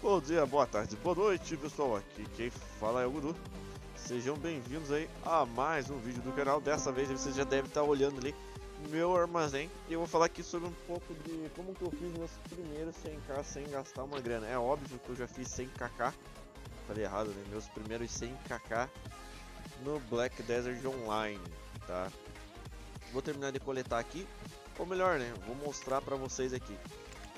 Bom dia, boa tarde, boa noite, pessoal. Aqui quem fala é o Gudu. Sejam bem-vindos aí a mais um vídeo do canal. Dessa vez você já deve estar olhando ali meu armazém. E eu vou falar aqui sobre um pouco de como que eu fiz meus primeiros 100k sem gastar uma grana. É óbvio que eu já fiz 100kk. Falei errado, né? Meus primeiros 100kk no Black Desert Online, tá? Vou terminar de coletar aqui. Ou melhor, né? Vou mostrar pra vocês aqui.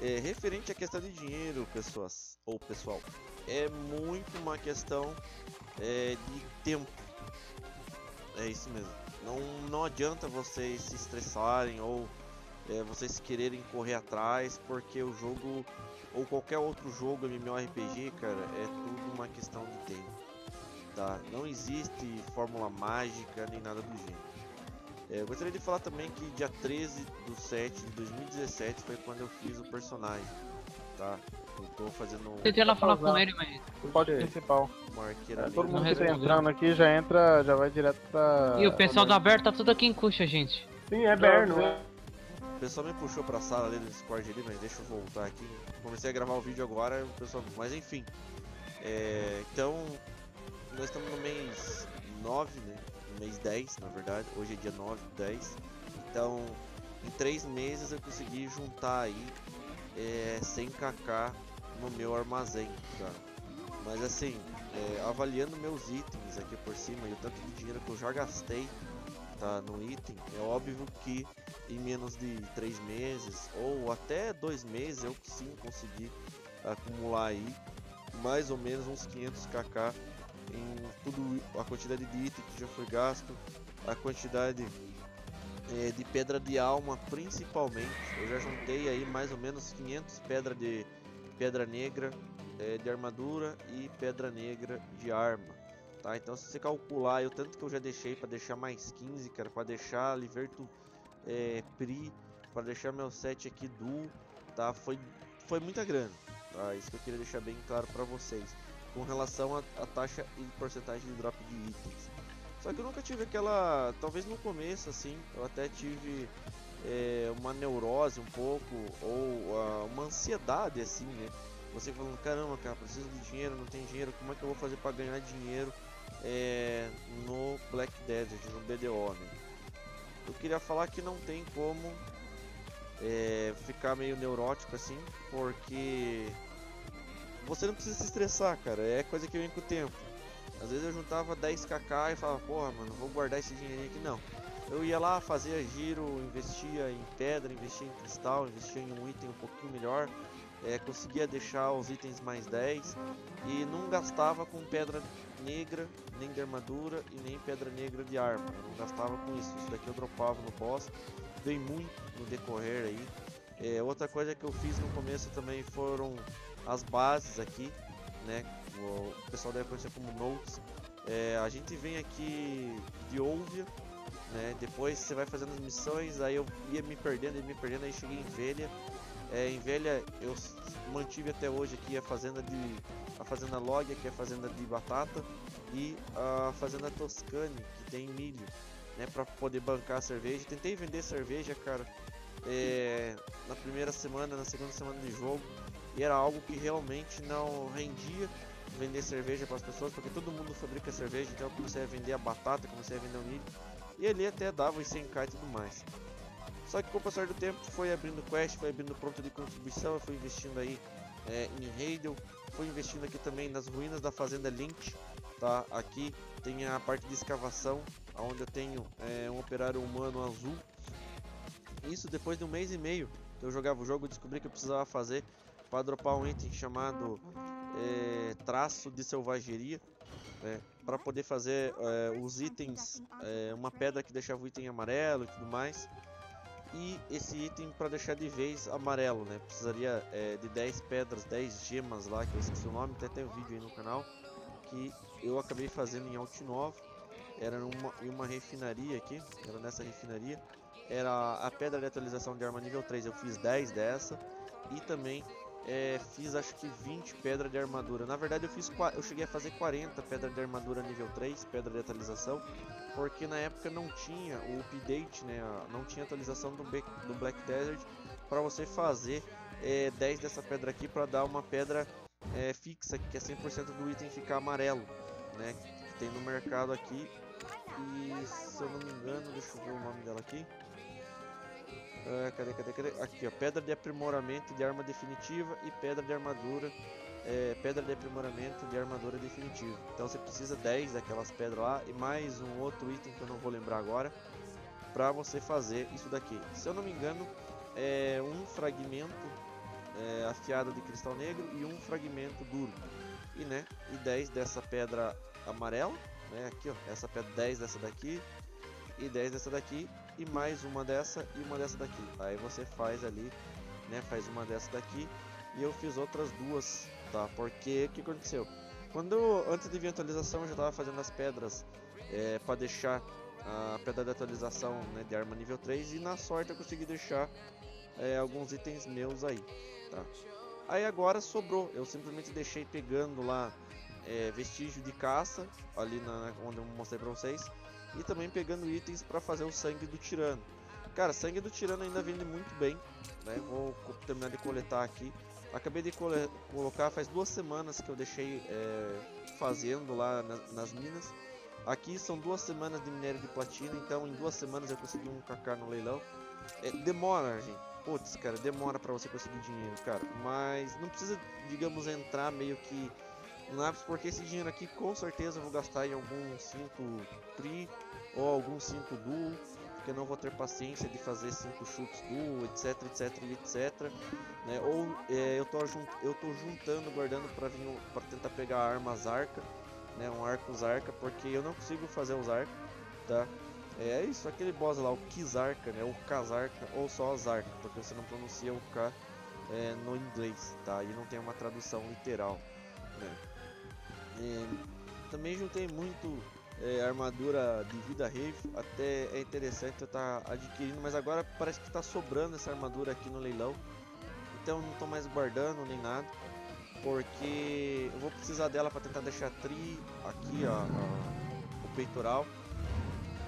É, referente à questão de dinheiro, pessoas ou pessoal, é muito uma questão é, de tempo. É isso mesmo. Não, não adianta vocês se estressarem ou é, vocês quererem correr atrás, porque o jogo ou qualquer outro jogo MMORPG, cara, é tudo uma questão de tempo. Tá? Não existe fórmula mágica nem nada do gênero. É, eu gostaria de falar também que dia 13 do 7 de 2017 foi quando eu fiz o personagem, tá? Eu tô fazendo. Tentei lá falar com ele, mas... O pode principal. uma arqueira É, todo mundo que tá entrando aqui já entra, já vai direto pra... E o pessoal da Aberto tá tudo aqui em cuxa, gente. Sim, é Berno. é. O pessoal me puxou pra sala ali do Discord ali, mas deixa eu voltar aqui. Comecei a gravar o vídeo agora, o pessoal... Mas enfim. É, então, nós estamos no mês 9, né? Mês 10, na verdade. Hoje é dia 9, 10. Então, em 3 meses eu consegui juntar aí é, 100kk no meu armazém, tá? Mas assim, é, avaliando meus itens aqui por cima e o tanto de dinheiro que eu já gastei tá, no item, é óbvio que em menos de 3 meses ou até 2 meses eu sim consegui acumular aí mais ou menos uns 500kk em tudo a quantidade de item que já foi gasto, a quantidade eh, de pedra de alma principalmente. Eu já juntei aí mais ou menos 500 pedra de pedra negra eh, de armadura e pedra negra de arma. Tá? Então se você calcular o tanto que eu já deixei para deixar mais 15, cara, para deixar Liberto eh, Pri, para deixar meu set aqui duo, tá? Foi foi muita grana. Tá? Isso que eu queria deixar bem claro para vocês com relação à taxa e porcentagem de drop de itens. Só que eu nunca tive aquela, talvez no começo assim, eu até tive é, uma neurose um pouco ou ah, uma ansiedade assim, né? Você falando, caramba, cara, preciso de dinheiro, não tem dinheiro, como é que eu vou fazer para ganhar dinheiro é, no Black Desert, no BDO, né? Eu queria falar que não tem como é, ficar meio neurótico assim, porque você não precisa se estressar, cara. É coisa que vem com o tempo. Às vezes eu juntava 10kk e falava, porra, mano, vou guardar esse dinheiro aqui. Não. Eu ia lá, fazia giro, investia em pedra, investia em cristal, investia em um item um pouquinho melhor. É, conseguia deixar os itens mais 10 e não gastava com pedra negra, nem de armadura e nem pedra negra de arma. Eu não gastava com isso. Isso daqui eu dropava no boss. Dei muito no decorrer aí. É, outra coisa que eu fiz no começo também foram as bases aqui, né? O pessoal deve conhecer como notes. É, a gente vem aqui de Olvia, né? Depois você vai fazendo as missões, aí eu ia me perdendo, ia me perdendo, aí cheguei em Velha. É, em Velha eu mantive até hoje aqui a fazenda de a fazenda Log, que é a fazenda de batata, e a fazenda Toscane, que tem milho, né? Para poder bancar a cerveja. Tentei vender cerveja, cara. é, na primeira semana, na segunda semana de jogo, e era algo que realmente não rendia vender cerveja para as pessoas, porque todo mundo fabrica cerveja, então eu comecei a vender a batata, comecei a vender o milho, e ali até dava os 100k e tudo mais. Só que com o passar do tempo foi abrindo quest, foi abrindo pronto de contribuição, eu fui investindo aí é, em Heidel, fui investindo aqui também nas ruínas da fazenda Lynch, tá? Aqui tem a parte de escavação, onde eu tenho é, um operário humano azul. Isso depois de um mês e meio que eu jogava o jogo, descobri que eu precisava fazer para dropar um item chamado é, traço de selvageria, né, para poder fazer é, os itens, é, uma pedra que deixava o item amarelo e tudo mais, e esse item para deixar de vez amarelo, né, precisaria é, de 10 pedras, 10 gemas lá, que eu esqueci o nome, até tem um vídeo aí no canal, que eu acabei fazendo em Altinovo, era numa, em uma refinaria aqui, era nessa refinaria, era a pedra de atualização de arma nível 3, eu fiz 10 dessa, e também é, fiz acho que 20 pedra de armadura. Na verdade eu fiz eu cheguei a fazer 40 pedra de armadura nível 3, pedra de atualização, porque na época não tinha o update, né, não tinha atualização do, do Black Desert para você fazer é, 10 dessa pedra aqui para dar uma pedra é, fixa, que é 100% do item ficar amarelo, né? Que tem no mercado aqui. E se eu não me engano, deixa eu ver o nome dela aqui. Uh, cadê, cadê, cadê? Aqui, ó. Pedra de aprimoramento de arma definitiva e pedra de armadura. É, pedra de aprimoramento de armadura definitiva. Então você precisa 10 daquelas pedras lá e mais um outro item que eu não vou lembrar agora para você fazer isso daqui. Se eu não me engano, é um fragmento é, afiado de cristal negro e um fragmento duro. E, né, e 10 dessa pedra amarela, né, aqui ó, essa pedra 10 dessa daqui e 10 dessa daqui e mais uma dessa e uma dessa daqui. Aí você faz ali, né, faz uma dessa daqui e eu fiz outras duas, tá? Porque o que aconteceu? Quando antes de vir a atualização eu já estava fazendo as pedras é, para deixar a pedra de atualização né, de arma nível 3 e na sorte eu consegui deixar é, alguns itens meus aí, tá? Aí agora sobrou, eu simplesmente deixei pegando lá é, vestígio de caça, ali na, onde eu mostrei pra vocês, e também pegando itens para fazer o sangue do tirano. Cara, sangue do tirano ainda vende muito bem, né? Vou terminar de coletar aqui. Acabei de colocar faz duas semanas que eu deixei é, fazendo lá nas, nas minas. Aqui são duas semanas de minério de platina, então em duas semanas eu consegui um KK no leilão. É, demora, gente. Putz, cara, demora para você conseguir dinheiro, cara. Mas não precisa, digamos, entrar meio que no ápice, porque esse dinheiro aqui com certeza eu vou gastar em algum cinto tri ou algum cinto duo, porque eu não vou ter paciência de fazer cinco chutes duo, etc, etc, etc. Né? Ou é, eu, tô eu tô juntando, guardando para vir para tentar pegar armas arca, né? Um arco arca, porque eu não consigo fazer os arcos, tá? É isso, aquele boss lá, o Kizarka, né? O Kazarka, ou só Zarka, porque você não pronuncia o K é, no inglês, tá? E não tem uma tradução literal, né? Também juntei muito é, armadura de vida rave, até é interessante eu estar tá adquirindo, mas agora parece que está sobrando essa armadura aqui no leilão, então não estou mais guardando nem nada, porque eu vou precisar dela para tentar deixar tri aqui ó, ó, o peitoral.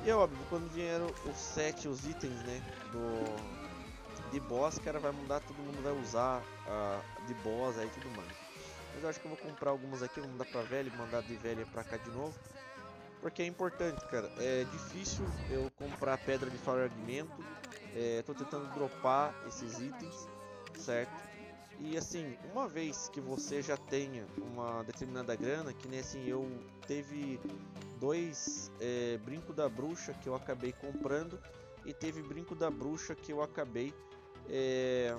E é óbvio, quando vier os set, os itens, né, do, de boss, cara, vai mudar, todo mundo vai usar uh, de boss aí tudo mais. Mas eu acho que eu vou comprar algumas aqui, vou mandar pra velha e mandar de velha pra cá de novo. Porque é importante, cara. É difícil eu comprar pedra de fragmento. É, tô tentando dropar esses itens, certo? E assim, uma vez que você já tenha uma determinada grana, que nem assim, eu teve dois é, brinco da bruxa que eu acabei comprando e teve brinco da bruxa que eu acabei é,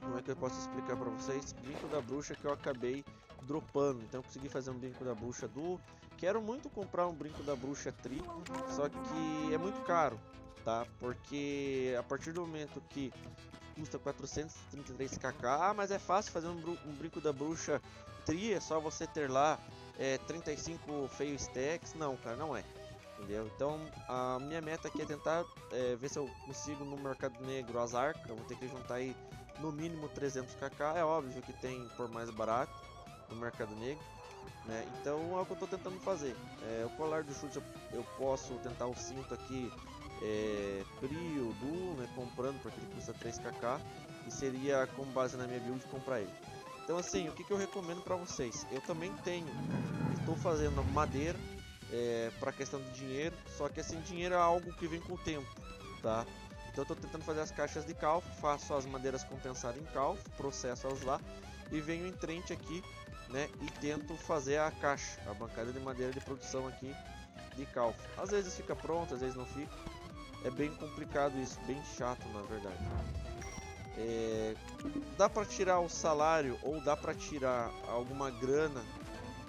como é que eu posso explicar para vocês? Brinco da bruxa que eu acabei dropando. Então consegui fazer um brinco da bruxa duo. Quero muito comprar um brinco da bruxa tri, só que é muito caro, tá? Porque a partir do momento que custa 433kk, ah, mas é fácil fazer um, um brinco da bruxa tri, é só você ter lá é, 35 feio stacks. Não, cara, não é entendeu? Então a minha meta aqui é tentar é, ver se eu consigo no mercado negro as arcas, vou ter que juntar aí no mínimo 300kk, é óbvio que tem por mais barato no mercado negro, né? Então é o que eu estou tentando fazer. É, o colar do chute eu, eu, posso tentar o cinto aqui é, Prio, Duo, né? Comprando porque ele custa 3kk e seria com base na minha build comprar ele. Então assim, o que, que eu recomendo para vocês? Eu também tenho, estou fazendo madeira é, para questão de dinheiro, só que assim dinheiro é algo que vem com o tempo, tá? Então eu estou tentando fazer as caixas de cal, faço as madeiras compensadas em cal, processo elas lá e venho em frente aqui, né, e tento fazer a caixa, a bancada de madeira de produção aqui de cal. Às vezes fica pronto, às vezes não fica. É bem complicado isso, bem chato na verdade. É, dá para tirar o salário ou dá para tirar alguma grana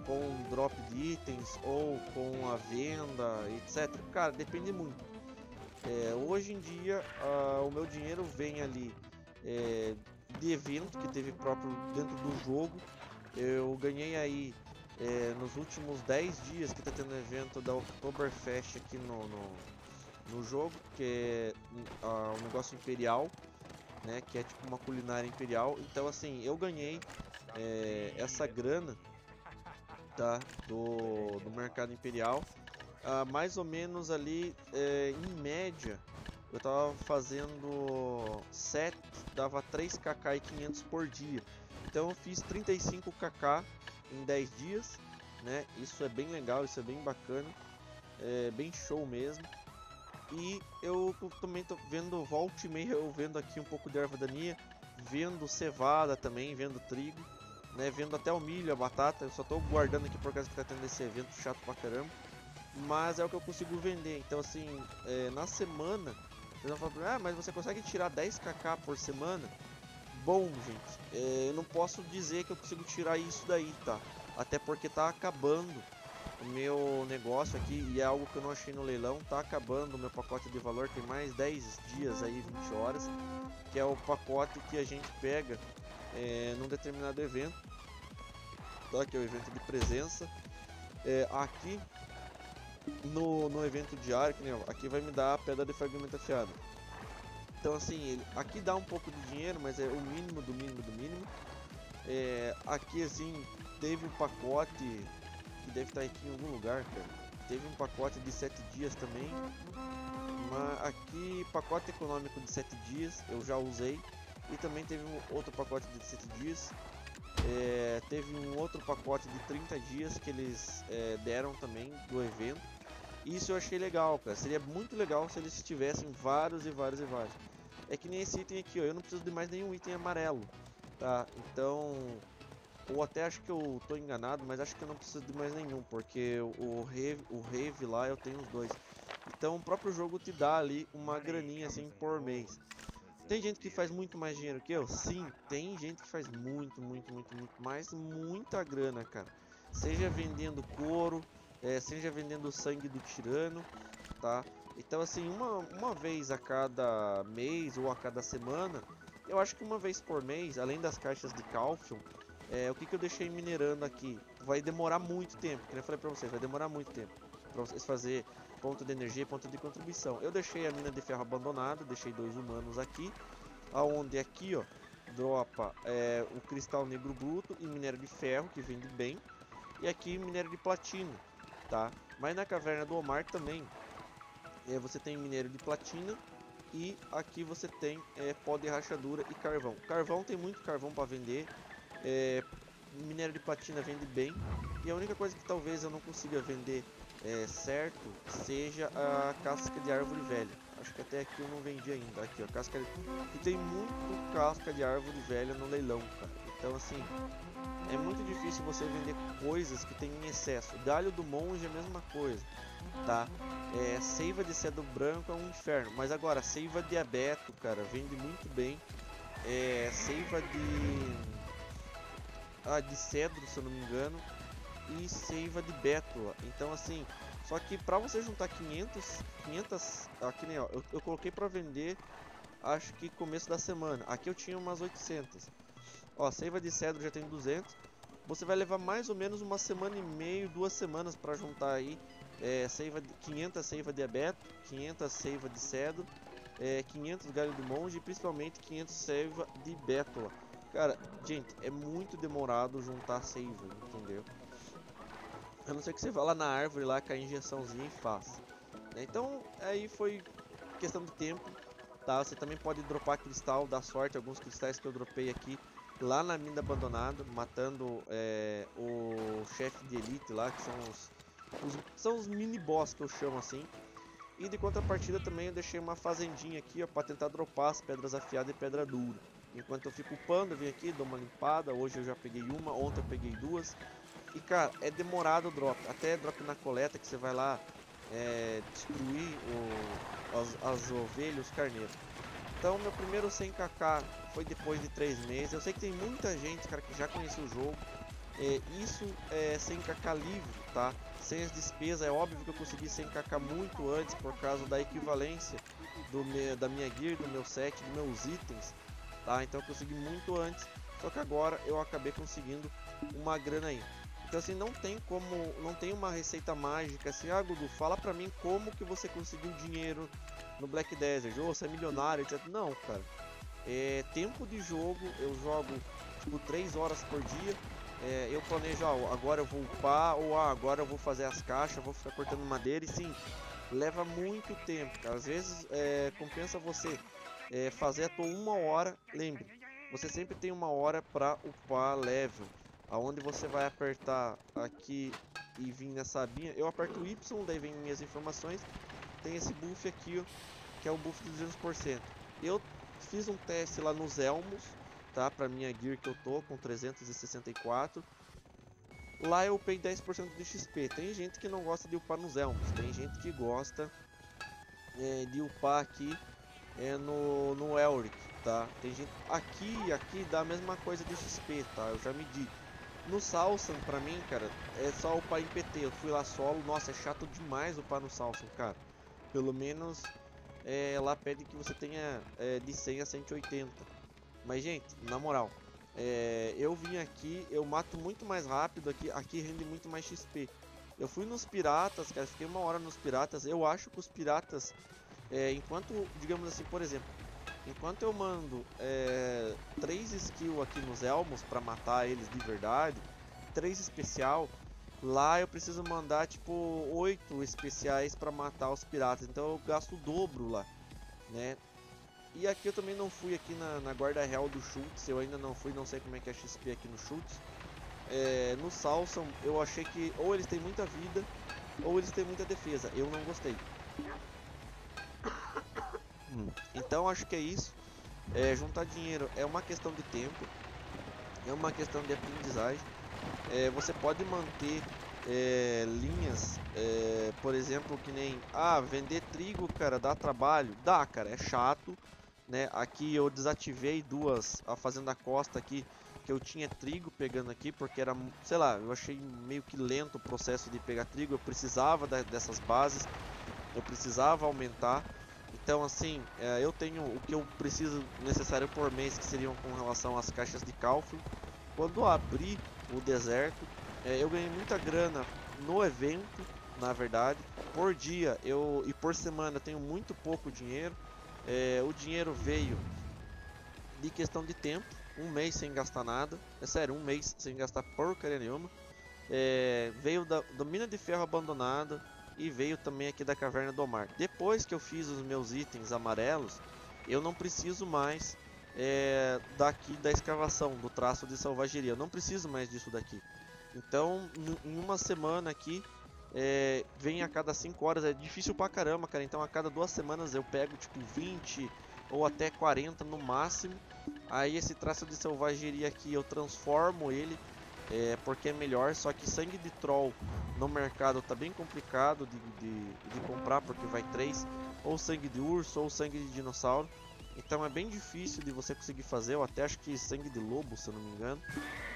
com drop de itens ou com a venda, etc. Cara, depende muito. É, hoje em dia, uh, o meu dinheiro vem ali é, de evento que teve próprio dentro do jogo. Eu ganhei aí é, nos últimos 10 dias que está tendo evento da Oktoberfest aqui no, no, no jogo, que é uh, um negócio imperial, né, que é tipo uma culinária imperial. Então assim, eu ganhei é, essa grana tá, do, do mercado imperial uh, mais ou menos ali, é, em média, eu tava fazendo 7, dava 3kk e 500 por dia. Então eu fiz 35kk em 10 dias, né? Isso é bem legal, isso é bem bacana, é bem show mesmo. E eu também tô vendo, volta e meia, eu vendo aqui um pouco de erva daninha, vendo cevada também, vendo trigo, né? Vendo até o milho, a batata. Eu só tô guardando aqui por causa que tá tendo esse evento chato pra caramba. Mas é o que eu consigo vender. Então, assim, é, na semana, vocês vão falar, ah, mas você consegue tirar 10kk por semana? Bom, gente, é, eu não posso dizer que eu consigo tirar isso daí, tá? Até porque tá acabando o meu negócio aqui e é algo que eu não achei no leilão, tá acabando o meu pacote de valor, tem mais 10 dias aí, 20 horas, que é o pacote que a gente pega é, num determinado evento, tá? que é o evento de presença. É, aqui no, no evento diário, que aqui vai me dar a pedra de fragmento afiado. Então assim, ele, aqui dá um pouco de dinheiro, mas é o mínimo do mínimo do mínimo. É, aqui assim, teve um pacote que deve estar aqui em algum lugar, cara. Teve um pacote de 7 dias também. Mas aqui, pacote econômico de 7 dias, eu já usei. E também teve um outro pacote de 7 dias. É, teve um outro pacote de 30 dias que eles é, deram também do evento. Isso eu achei legal, cara. Seria muito legal se eles tivessem vários e vários e vários. É que nem esse item aqui, ó. Eu não preciso de mais nenhum item amarelo, tá? Então, ou até acho que eu tô enganado, mas acho que eu não preciso de mais nenhum, porque o Rave, o Rave lá eu tenho os dois. Então o próprio jogo te dá ali uma graninha assim por mês. Tem gente que faz muito mais dinheiro que eu? Sim, tem gente que faz muito, muito, muito, muito mais, muita grana, cara. Seja vendendo couro, é, seja vendendo sangue do tirano, tá? Então assim, uma, uma vez a cada mês ou a cada semana, eu acho que uma vez por mês, além das caixas de Calcium, é, o que, que eu deixei minerando aqui? Vai demorar muito tempo, que eu falei pra vocês, vai demorar muito tempo para vocês fazer ponto de energia e ponto de contribuição. Eu deixei a mina de ferro abandonada, deixei dois humanos aqui, aonde aqui ó, dropa é, o cristal negro bruto e minério de ferro, que vende bem, e aqui minério de platina, tá? Mas na caverna do Omar também é, você tem minério de platina e aqui você tem é, pó de rachadura e carvão. Carvão tem muito carvão para vender, é, minério de platina vende bem, e a única coisa que talvez eu não consiga vender é, certo seja a casca de árvore velha. Acho que até aqui eu não vendi ainda. Aqui, ó, casca de... E tem muito casca de árvore velha no leilão, cara. Então, assim, é muito difícil você vender coisas que tem em excesso. Galho do monge é a mesma coisa, tá? É, seiva de cedro branco é um inferno. Mas agora, seiva de abeto, cara, vende muito bem. É, seiva de... Ah, de cedro, se eu não me engano e seiva de bétula. Então assim, só que para você juntar 500, 500, aqui nem ó, eu, eu coloquei para vender, acho que começo da semana. Aqui eu tinha umas 800. Ó, seiva de cedro já tem 200. Você vai levar mais ou menos uma semana e meio, duas semanas para juntar aí é, seiva de, 500 seiva de abeto, 500 seiva de cedro, é, 500 galho do monge e principalmente 500 seiva de bétula. Cara, gente, é muito demorado juntar seiva, entendeu? A não ser que você vá lá na árvore lá com a injeçãozinha e faça. Né? Então aí foi questão de tempo. Tá? Você também pode dropar cristal, dar sorte, alguns cristais que eu dropei aqui lá na mina abandonada, matando é, o chefe de elite lá, que são os, os, são os mini boss que eu chamo assim. E de contrapartida também eu deixei uma fazendinha aqui para tentar dropar as pedras afiadas e pedra dura. Enquanto eu fico upando, eu vim aqui, dou uma limpada. Hoje eu já peguei uma, ontem eu peguei duas. E cara, é demorado o drop. Até drop na coleta que você vai lá é, destruir o, as, as ovelhas, os carneiros. Então meu primeiro 100kk foi depois de 3 meses. Eu sei que tem muita gente, cara, que já conheceu o jogo. É, isso é 100kk livre, tá? Sem as despesas, é óbvio que eu consegui 100kk muito antes por causa da equivalência do me, da minha gear, do meu set, dos meus itens, tá? Então eu consegui muito antes, só que agora eu acabei conseguindo uma grana aí. Então assim, não tem como, não tem uma receita mágica assim, ah Gudu, fala pra mim como que você conseguiu dinheiro no Black Desert, ou você é milionário, etc. Não, cara. É tempo de jogo, eu jogo tipo 3 horas por dia. É, eu planejo, ah, agora eu vou upar, ou ah, agora eu vou fazer as caixas, vou ficar cortando madeira, e sim, leva muito tempo, cara. Às vezes é, compensa você é, fazer a tua uma hora, lembre, você sempre tem uma hora para upar level. Aonde você vai apertar aqui e vir nessa abinha, eu aperto Y, daí vem minhas informações. Tem esse buff aqui, ó, que é o buff de 200%. Eu fiz um teste lá nos elmos, tá? Pra minha gear que eu tô com 364. Lá eu upei 10% de XP. Tem gente que não gosta de upar nos elmos, tem gente que gosta é, de upar aqui é, no, no Elric, tá? Tem gente aqui aqui dá a mesma coisa de XP, tá? Eu já medi. No Salsan, pra mim, cara, é só upar em PT. Eu fui lá solo, nossa, é chato demais upar no Salsan, cara. Pelo menos é, lá pede que você tenha é, de 100 a 180. Mas, gente, na moral, é, eu vim aqui, eu mato muito mais rápido aqui, aqui rende muito mais XP. Eu fui nos piratas, cara, fiquei uma hora nos piratas. Eu acho que os piratas, é, enquanto, digamos assim, por exemplo, enquanto eu mando é, 3 skills aqui nos elmos para matar eles de verdade, 3 especial, lá eu preciso mandar tipo 8 especiais para matar os piratas. Então eu gasto o dobro lá, né? E aqui eu também não fui aqui na, na guarda real do Schultz, eu ainda não fui, não sei como é que é XP aqui no Schultz é, no Salson eu achei que ou eles têm muita vida ou eles têm muita defesa. Eu não gostei. Hum. Então acho que é isso. É, juntar dinheiro é uma questão de tempo, é uma questão de aprendizagem. É, você pode manter é, linhas, é, por exemplo, que nem ah, vender trigo, cara, dá trabalho, dá, cara, é chato, né? Aqui eu desativei duas, a fazenda Costa aqui que eu tinha trigo pegando aqui, porque era, sei lá, eu achei meio que lento o processo de pegar trigo, eu precisava da, dessas bases, eu precisava aumentar. Então, assim, é, eu tenho o que eu preciso necessário por mês, que seriam com relação às caixas de cálcio. Quando abri o deserto, é, eu ganhei muita grana no evento, na verdade. Por dia eu e por semana eu tenho muito pouco dinheiro. É, o dinheiro veio de questão de tempo um mês sem gastar nada. É sério, um mês sem gastar porcaria nenhuma. É, veio da, do mina de ferro abandonada e veio também aqui da caverna do mar. Depois que eu fiz os meus itens amarelos, eu não preciso mais é, daqui da escavação, do traço de selvageria. Eu não preciso mais disso daqui. Então, em uma semana aqui, é, vem a cada 5 horas. É difícil pra caramba, cara. Então, a cada duas semanas eu pego tipo 20 ou até 40 no máximo. Aí esse traço de selvageria aqui eu transformo ele é, porque é melhor, só que sangue de troll no mercado tá bem complicado de, de, de, comprar porque vai três ou sangue de urso ou sangue de dinossauro. Então é bem difícil de você conseguir fazer, eu até acho que sangue de lobo, se eu não me engano,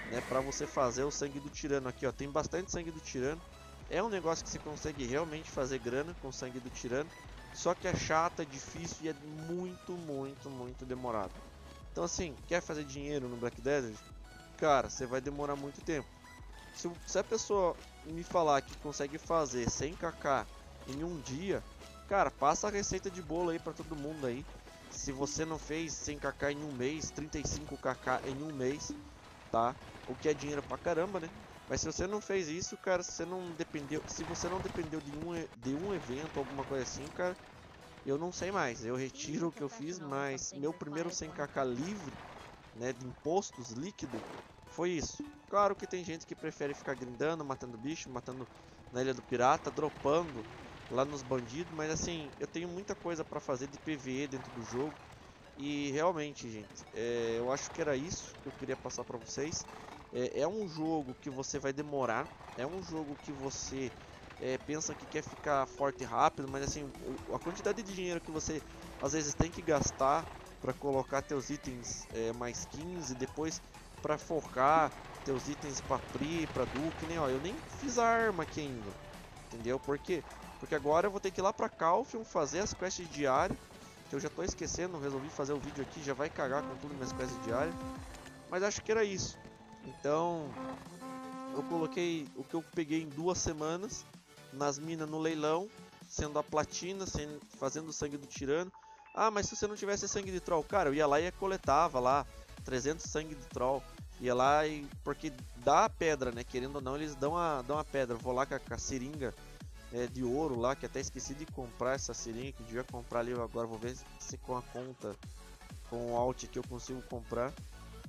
né, para você fazer o sangue do tirano aqui, ó, tem bastante sangue do tirano. É um negócio que você consegue realmente fazer grana com sangue do tirano, só que é chato, é difícil e é muito, muito, muito demorado. Então assim, quer fazer dinheiro no Black Desert? Cara, você vai demorar muito tempo. Se, se a pessoa me falar que consegue fazer 100kk em um dia, cara, passa a receita de bolo aí para todo mundo aí. Se você não fez 100kk em um mês, 35kk em um mês, tá? O que é dinheiro pra caramba, né? Mas se você não fez isso, cara, se você não dependeu, se você não dependeu de um, de um evento, alguma coisa assim, cara, eu não sei mais. Eu retiro o que eu fiz, mas meu primeiro 100kk livre, né, de impostos líquido, foi isso. Claro que tem gente que prefere ficar grindando, matando bicho, matando na Ilha do Pirata, dropando lá nos bandidos, mas assim, eu tenho muita coisa para fazer de PVE dentro do jogo. E realmente, gente, é, eu acho que era isso que eu queria passar para vocês. É, é um jogo que você vai demorar, é um jogo que você é, pensa que quer ficar forte rápido, mas assim, a quantidade de dinheiro que você às vezes tem que gastar para colocar teus itens é, mais 15, depois para focar teus itens para Pri, para Duke, nem ó, eu nem fiz a arma aqui ainda, entendeu? Por quê? Porque agora eu vou ter que ir lá para Calfion fazer as quests diárias, que eu já tô esquecendo, resolvi fazer o vídeo aqui, já vai cagar com tudo minhas quests diárias, mas acho que era isso. Então, eu coloquei o que eu peguei em duas semanas nas minas no leilão, sendo a platina, sendo, fazendo o sangue do tirano. Ah, mas se você não tivesse sangue de troll, cara, eu ia lá e coletava lá 300 sangue de troll. Ia lá e. Porque dá a pedra, né? Querendo ou não, eles dão a, dão a pedra. Vou lá com a, com a seringa é, de ouro lá, que até esqueci de comprar essa seringa, que devia comprar ali. Agora vou ver se com a conta, com o alt que eu consigo comprar.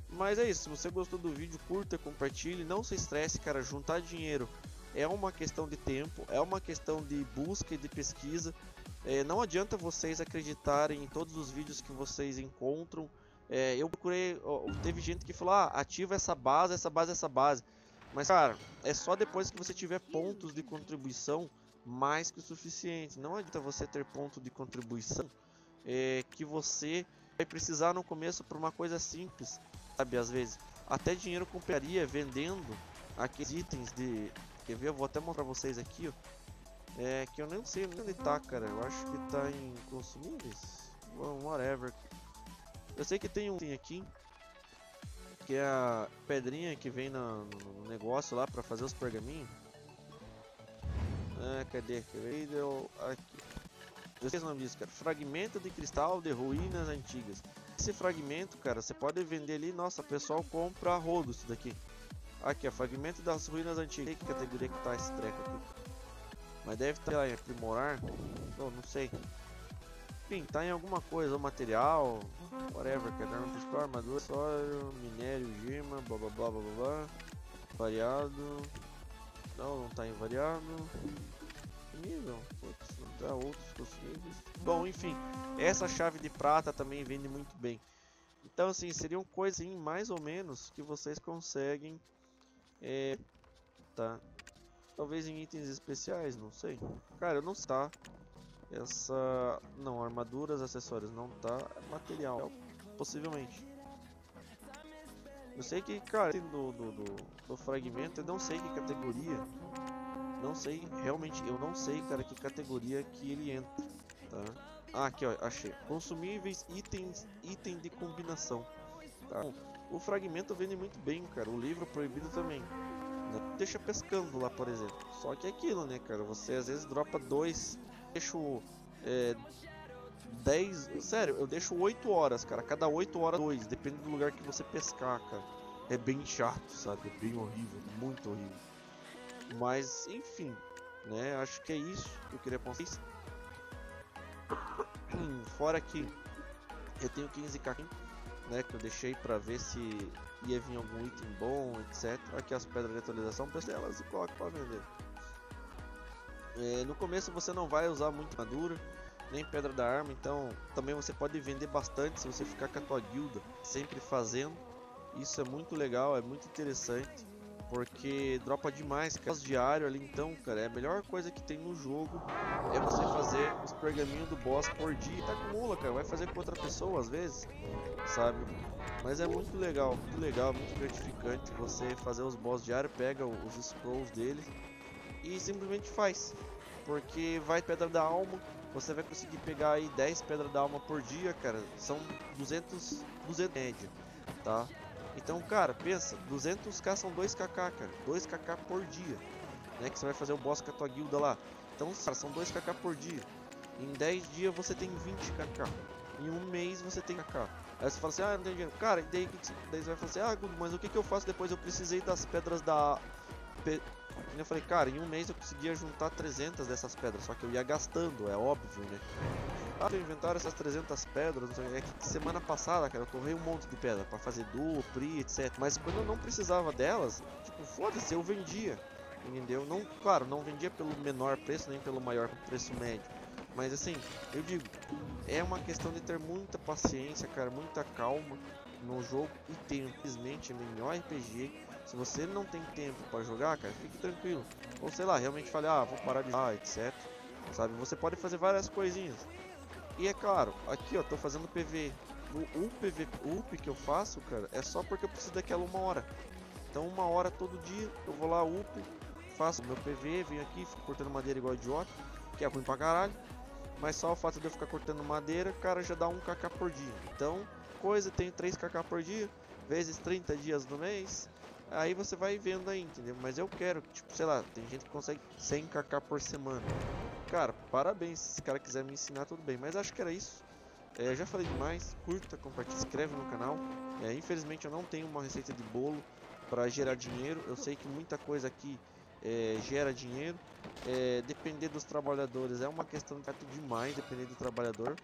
Mas é isso, se você gostou do vídeo, curta, compartilhe, não se estresse, cara, juntar dinheiro é uma questão de tempo, é uma questão de busca e de pesquisa. É, não adianta vocês acreditarem em todos os vídeos que vocês encontram. É, eu procurei, ó, teve gente que falou, ah, ativa essa base, essa base, essa base. Mas, cara, é só depois que você tiver pontos de contribuição mais que o suficiente. Não adianta você ter ponto de contribuição é, que você vai precisar no começo por uma coisa simples, sabe? Às vezes, até dinheiro compraria vendendo aqueles itens de Quer ver? Eu vou até mostrar pra vocês aqui, ó. É que eu nem sei onde tá, cara. Eu acho que tá em consumíveis. Whatever. Eu sei que tem um aqui. Que é a pedrinha que vem no, no negócio lá pra fazer os pergaminhos. Ah, cadê? Deu aqui. Eu esqueci o nome disso, cara. Fragmento de cristal de ruínas antigas. Esse fragmento, cara, você pode vender ali. Nossa, o pessoal compra rodo isso daqui. Aqui, ó, fragmento das ruínas antigas. Que categoria que tá esse treco aqui? Mas deve estar tá em aprimorar. Não, não sei. Tá em alguma coisa, ou material, whatever, que é arma principal, armadura, minério, gema, blá blá blá blá blá. Variado. Não, não tá em variado. Nível, putz, não dá outros consumíveis. Bom, enfim, essa chave de prata também vende muito bem. Então, assim, seriam coisas mais ou menos que vocês conseguem é, tá. Talvez em itens especiais, não sei. Cara, eu não sei, tá. Essa... Não, armaduras, acessórios, não tá. Material, possivelmente. Eu sei que, cara, do, do, do, do fragmento, eu não sei que categoria. Não sei, realmente, eu não sei, cara, que categoria que ele entra, tá? Ah, aqui, ó, achei. Consumíveis, itens, item de combinação. Tá? O fragmento vende muito bem, cara. O livro proibido também. Deixa pescando lá, por exemplo. Só que é aquilo, né, cara? Você às vezes dropa dois. Deixo. É, 10. Sério, eu deixo 8 horas, cara. Cada 8 horas, dois. Depende do lugar que você pescar, cara. É bem chato, sabe? É bem horrível. Muito horrível. Mas, enfim. Né? Acho que é isso que eu queria postar. Fora que eu tenho 15k aqui né, que eu deixei para ver se ia vir algum item bom, etc. Aqui as pedras de atualização, peço elas e coloco para vender. É, no começo você não vai usar muito madura, nem pedra da arma, então também você pode vender bastante se você ficar com a tua guilda sempre fazendo. Isso é muito legal, é muito interessante. Porque dropa demais, caso diário ali então, cara, é a melhor coisa que tem no jogo é você fazer os pergaminhos do boss por dia. Tá acumula, cara, vai fazer com outra pessoa às vezes, sabe? Mas é muito legal, muito legal, muito gratificante você fazer os boss diário, pega os scrolls deles e simplesmente faz. Porque vai pedra da alma, você vai conseguir pegar aí 10 pedras da alma por dia, cara. São 200, 200 média, tá? Então, cara, pensa, 200k são 2kk, cara. 2kk por dia. Né, que você vai fazer o boss com a tua guilda lá. Então, cara, são 2kk por dia. Em 10 dias você tem 20kk. Em um mês você tem kk. Aí você fala assim, ah, não tem dinheiro. Cara, e daí, daí você vai falar assim, ah, mas o que, que eu faço depois? Eu precisei das pedras da... Pe... Eu falei, cara, em um mês eu conseguia juntar 300 dessas pedras, só que eu ia gastando, é óbvio, né? Ah, eu inventário essas 300 pedras, é que semana passada, cara, eu torrei um monte de pedra para fazer duo, pri, etc. Mas quando eu não precisava delas, tipo, foda-se, eu vendia, entendeu? Não, claro, não vendia pelo menor preço, nem pelo maior preço médio. Mas assim, eu digo, é uma questão de ter muita paciência, cara, muita calma no jogo e tempo. Infelizmente, MMORPG, se você não tem tempo para jogar, cara, fique tranquilo. Ou sei lá, realmente fale, ah, vou parar de jogar, etc. Sabe, você pode fazer várias coisinhas. E é claro, aqui ó, tô fazendo PV. O, o PV UP que eu faço, cara, é só porque eu preciso daquela uma hora. Então uma hora todo dia eu vou lá UP, faço meu PV, venho aqui, fico cortando madeira igual idiota, que é ruim pra caralho. Mas só o fato de eu ficar cortando madeira, cara, já dá 1kk por dia. Então, coisa, tenho 3kk por dia, vezes 30 dias no mês. Aí você vai vendo aí, entendeu? Mas eu quero, tipo, sei lá, tem gente que consegue 100kk por semana. Cara, parabéns. Se esse cara quiser me ensinar, tudo bem. Mas acho que era isso. É, já falei demais. Curta, compartilhe, se inscreve no canal. É, infelizmente eu não tenho uma receita de bolo para gerar dinheiro. Eu sei que muita coisa aqui é, gera dinheiro. É, depender dos trabalhadores é uma questão de demais, depender do trabalhador.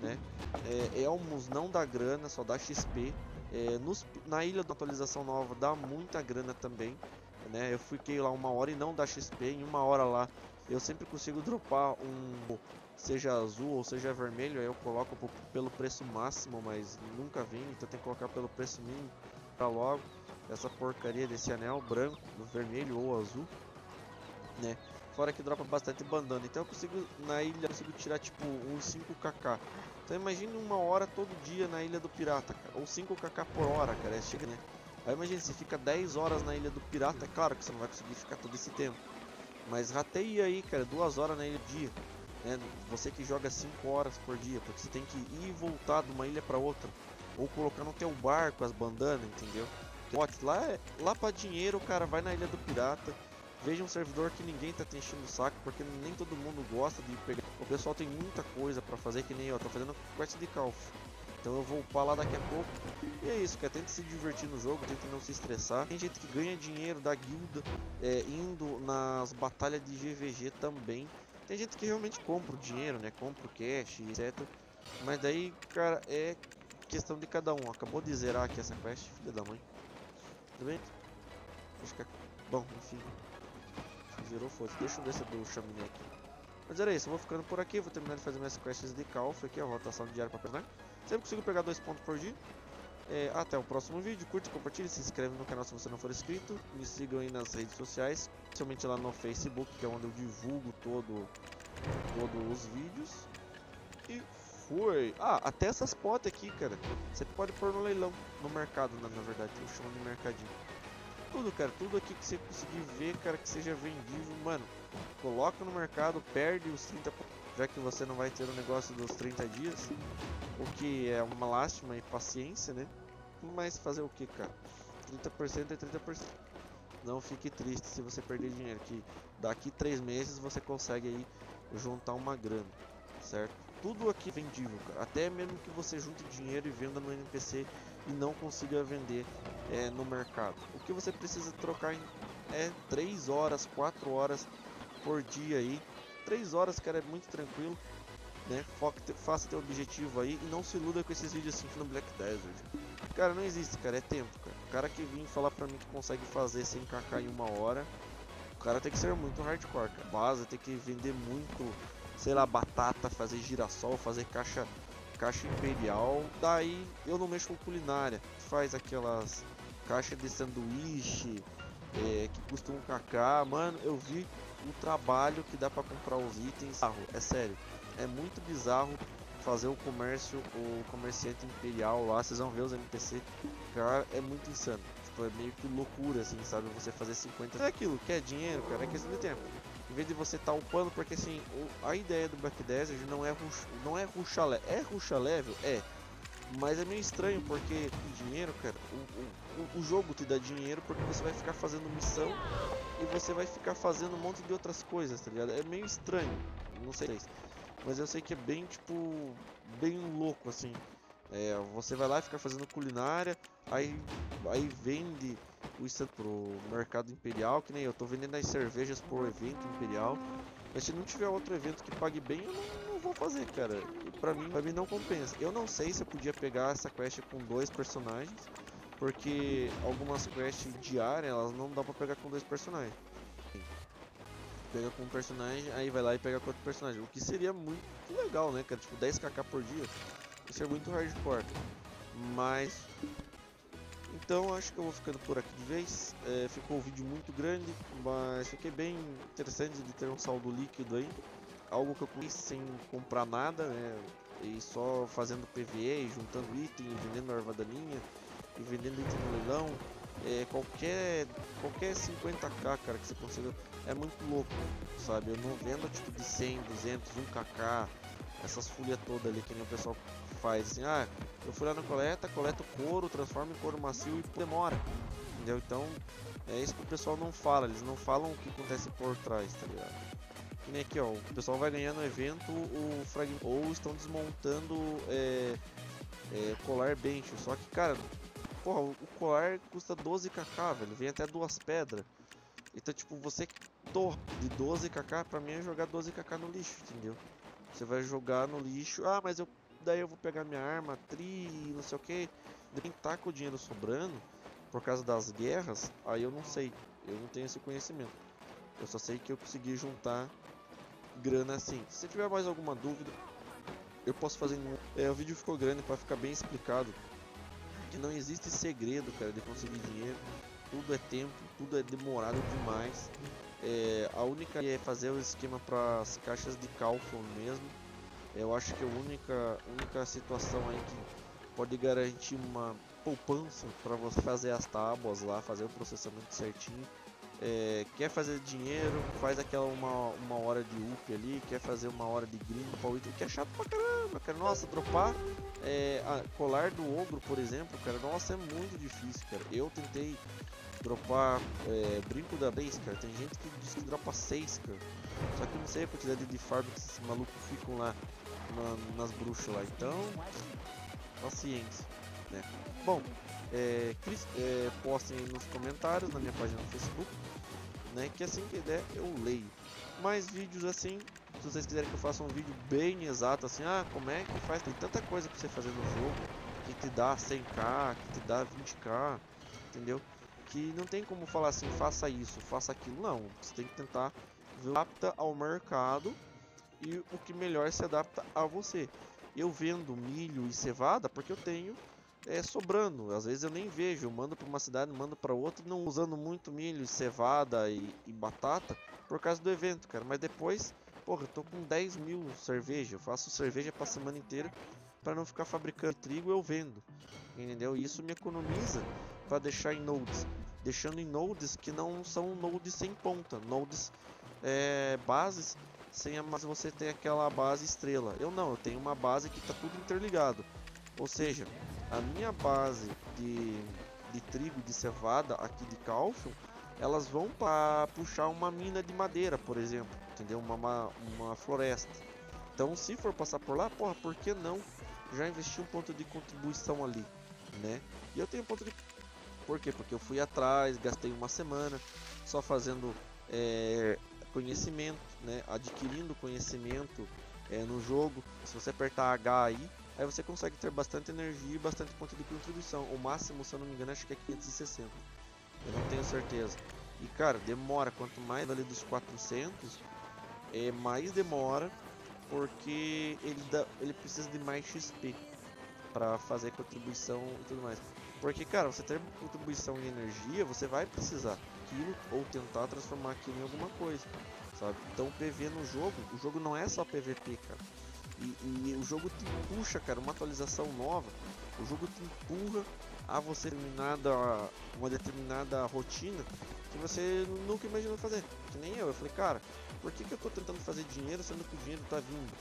Né? É, Elmos não dá grana, só dá XP. É, nos, na ilha da atualização nova dá muita grana também, né? Eu fiquei lá uma hora e não dá XP, em uma hora lá eu sempre consigo dropar um, seja azul ou seja vermelho, aí eu coloco pelo preço máximo, mas nunca vim, então tem que colocar pelo preço mínimo para logo essa porcaria desse anel branco, vermelho ou azul, né? Fora que dropa bastante bandana, então eu consigo na ilha eu consigo tirar tipo uns 5kk. Então imagine uma hora todo dia na ilha do pirata, cara, ou 5kk por hora, cara, é chega, né? Aí imagine, se fica 10 horas na ilha do pirata, é claro que você não vai conseguir ficar todo esse tempo. Mas rateia aí, cara, duas horas na ilha do dia. Né? Você que joga 5 horas por dia, porque você tem que ir e voltar de uma ilha para outra. Ou colocar no teu barco as bandanas, entendeu? Lá, é, lá pra dinheiro, cara, vai na ilha do pirata. Veja um servidor que ninguém tá te enchendo o saco, porque nem todo mundo gosta de pegar. O pessoal tem muita coisa para fazer, que nem eu, tô fazendo quest de Calf. Então eu vou upar lá daqui a pouco. E é isso, cara. Tente se divertir no jogo, tente não se estressar. Tem gente que ganha dinheiro da guilda é, indo nas batalhas de GVG também. Tem gente que realmente compra o dinheiro, né? Compra o cash, etc. Mas daí, cara, é questão de cada um. Acabou de zerar aqui essa quest, filha da mãe. Tudo bem? Que é... Bom, enfim. Zerou, foda Deixa eu descer do chaminé aqui. Mas era isso, eu vou ficando por aqui, vou terminar de fazer minhas quests de Calf aqui, a rotação diária para personagem. Sempre consigo pegar dois pontos por dia. É, até o próximo vídeo, curte, compartilhe, se inscreve no canal se você não for inscrito. Me sigam aí nas redes sociais, principalmente lá no Facebook, que é onde eu divulgo todo, todos os vídeos. E foi! Ah, até essas potes aqui, cara, você pode pôr no leilão, no mercado, na, na verdade, eu chamo de mercadinho. Tudo, cara, tudo aqui que você conseguir ver, cara, que seja vendível, mano, coloca no mercado, perde os 30%, já que você não vai ter o negócio dos 30 dias. O que é uma lástima e paciência, né? Mas fazer o que, cara? 30% é 30%. Não fique triste se você perder dinheiro, que daqui 3 meses você consegue aí juntar uma grana, certo? Tudo aqui é vendível, cara. Até mesmo que você junte dinheiro e venda no NPC e não consiga vender é, no mercado. O que você precisa trocar em, é 3 horas, 4 horas por dia aí. 3 horas, cara, é muito tranquilo né? Foca, faça teu objetivo aí e não se iluda com esses vídeos assim no Black Desert. Cara, não existe, cara, é tempo, cara. O cara que vem falar pra mim que consegue fazer sem kk em uma hora, o cara tem que ser muito hardcore, cara. Base tem que vender muito, sei lá, batata, fazer girassol, fazer caixa caixa imperial. Daí eu não mexo com culinária. Faz aquelas caixas de sanduíche é, que custam um kk. Mano, eu vi o trabalho que dá para comprar os itens. É sério é muito bizarro fazer o comércio, o comerciante imperial lá, vocês vão ver os NPC, cara, é muito insano. Tipo, é meio que loucura, assim, sabe? Você fazer 50. É aquilo, quer dinheiro, cara, é questão de tempo. Vez de você estar tá upando, porque assim, o, a ideia do Black Desert não é, rush, não é ruxa level. É ruxa level? É. Mas é meio estranho, porque dinheiro, cara, o, o, o jogo te dá dinheiro porque você vai ficar fazendo missão e você vai ficar fazendo um monte de outras coisas, tá ligado? É meio estranho, não sei. Mas eu sei que é bem, tipo, bem louco, assim. É, você vai lá e fica fazendo culinária, aí, aí vende o stand pro mercado imperial, que nem eu tô vendendo as cervejas por evento imperial. Mas se não tiver outro evento que pague bem, eu não, não vou fazer, cara. Pra mim, pra mim não compensa. Eu não sei se eu podia pegar essa quest com dois personagens, porque algumas quests diárias, elas não dá pra pegar com dois personagens pega com um personagem, aí vai lá e pega com outro personagem. O que seria muito legal, né, cara? Tipo, 10kk por dia. Isso é muito hardcore. Mas. Então acho que eu vou ficando por aqui de vez. É, ficou um vídeo muito grande, mas fiquei bem interessante de ter um saldo líquido aí. Algo que eu comecei sem comprar nada, né? E só fazendo PVE, juntando item, vendendo arvadaninha e vendendo item no leilão é, qualquer qualquer 50k, cara, que você consiga, é muito louco, sabe? Eu não vendo tipo de 100, 200, 1kk, essas folhas todas ali que nem o pessoal faz, assim, ah, eu fui lá na coleta, coleta couro, transforma em couro macio e demora, entendeu? Então, é isso que o pessoal não fala, eles não falam o que acontece por trás, tá ligado? Que nem aqui, ó, o pessoal vai ganhar no evento o fragmento, ou estão desmontando é, é, colar bench, só que, cara, porra, o colar custa 12kk, velho. Vem até duas pedras. Então, tipo, você torre de 12kk, pra mim é jogar 12kk no lixo, entendeu? Você vai jogar no lixo, ah, mas eu daí eu vou pegar minha arma, tri, não sei o que, quem tá com o dinheiro sobrando por causa das guerras, aí eu não sei. Eu não tenho esse conhecimento. Eu só sei que eu consegui juntar grana assim. Se tiver mais alguma dúvida, eu posso fazer. É, o vídeo ficou grande para ficar bem explicado. Que não existe segredo, cara, de conseguir dinheiro. Tudo é tempo, tudo é demorado demais. É, a única é fazer o esquema para as caixas de cálculo mesmo. Eu acho que a única, única situação aí que pode garantir uma poupança para você fazer as tábuas lá, fazer o processamento certinho. É, quer fazer dinheiro, faz aquela uma, uma hora de up ali, quer fazer uma hora de gringo para o que é chato pra caramba, cara. Nossa, dropar é, colar do ogro, por exemplo, cara, nossa, é muito difícil, cara. Eu tentei dropar é, brinco da base, cara. Tem gente que diz que dropa 6, cara. Só que eu não sei a quantidade de farm que esses malucos ficam lá na, nas bruxas lá. Então, paciência, né? Bom, é, é, postem nos comentários na minha página no Facebook, né? Que assim que der eu leio. Mais vídeos assim, se vocês quiserem que eu faça um vídeo bem exato assim, ah, como é que faz? Tem tanta coisa pra você fazer no jogo que te dá 100k, que te dá 20k, entendeu? Que não tem como falar assim, faça isso, faça aquilo, não. Você tem que tentar adapta ao mercado e o que melhor se adapta a você. Eu vendo milho e cevada porque eu tenho é, sobrando. Às vezes eu nem vejo, eu mando para uma cidade, mando para outra, não usando muito milho, cevada e, e, batata por causa do evento, cara. Mas depois, porra, eu tô com 10 mil cerveja, eu faço cerveja para semana inteira para não ficar fabricando trigo, eu vendo, entendeu? Isso me economiza para deixar em nodes, deixando em nodes que não são nodes sem ponta, nodes é, bases sem a, mas você tem aquela base estrela. Eu não, eu tenho uma base que está tudo interligado. Ou seja, a minha base de, de trigo de cevada aqui de cálcio, elas vão para puxar uma mina de madeira, por exemplo, entendeu? Uma, uma, uma, floresta. Então, se for passar por lá, porra, por que não já investir um ponto de contribuição ali, né? E eu tenho um ponto de por quê? Porque eu fui atrás, gastei uma semana só fazendo é, conhecimento, né? Adquirindo conhecimento é, no jogo. Se você apertar H aí, aí você consegue ter bastante energia e bastante ponto de contribuição. O máximo, se eu não me engano, acho que é 560. Eu não tenho certeza. E cara, demora. Quanto mais ali dos 400, é, mais demora. Porque ele, dá, ele precisa de mais XP para fazer contribuição e tudo mais. Porque, cara, você ter contribuição de energia, você vai precisar aquilo ou tentar transformar aquilo em alguma coisa, sabe? Então, PV no jogo, o jogo não é só PVP, cara. E, e, o jogo te puxa, cara, uma atualização nova. O jogo te empurra a você determinada uma determinada rotina que você nunca imaginou fazer. Que nem eu. Eu falei, cara, por que, que eu tô tentando fazer dinheiro sendo que o dinheiro tá vindo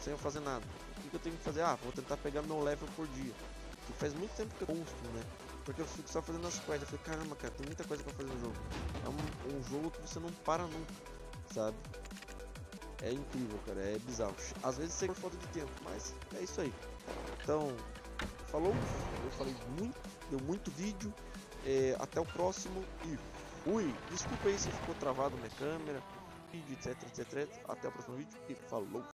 sem eu fazer nada? O que, que eu tenho que fazer? Ah, vou tentar pegar meu level por dia. Que faz muito tempo que eu construo, né? Porque eu fico só fazendo as quests. Eu falei, caramba, cara, tem muita coisa pra fazer no jogo. É um, um jogo que você não para nunca, sabe? É incrível, cara, é bizarro. Às vezes você por falta de tempo, mas é isso aí. Então, falou, eu falei muito, deu muito vídeo. É, até o próximo e fui. Desculpa aí se ficou travado minha câmera, vídeo, etc, etc, etc. Até o próximo vídeo e falou.